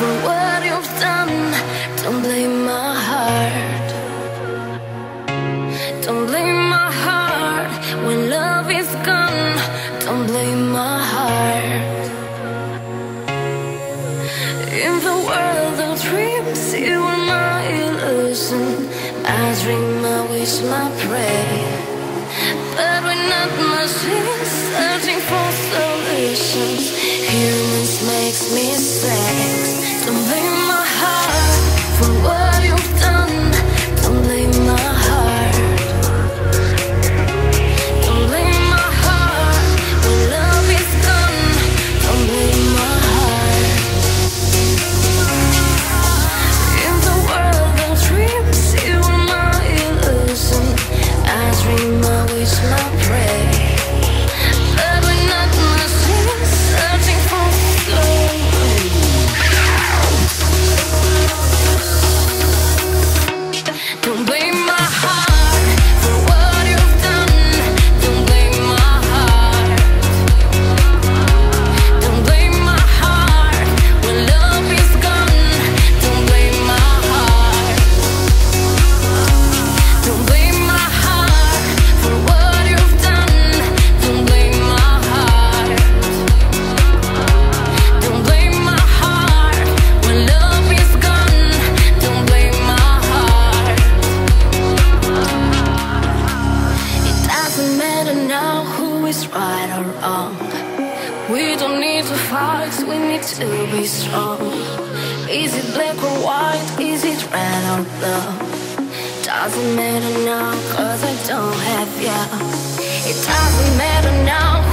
for what you've done. Don't blame my heart. Don't blame my heart when love is gone. Don't blame my heart. In the world of dreams, you were my illusion. My dream, my wish, my prayer. But we're not machines. Dream, my right or wrong. We don't need to fight, we need to be strong. Is it black or white? Is it red or blue? Doesn't matter now, cause I don't have you. It doesn't matter now